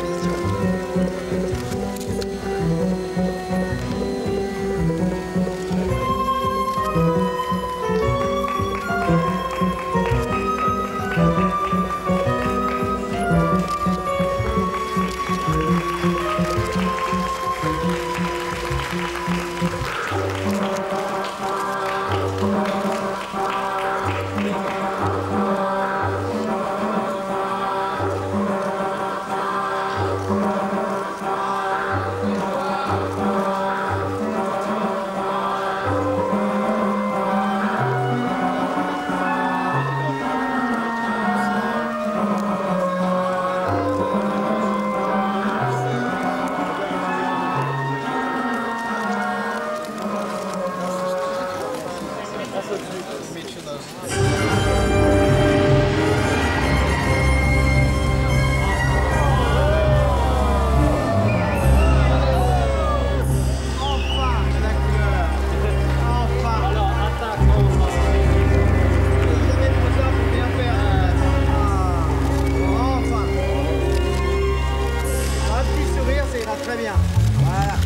Mm-hmm. Voilà.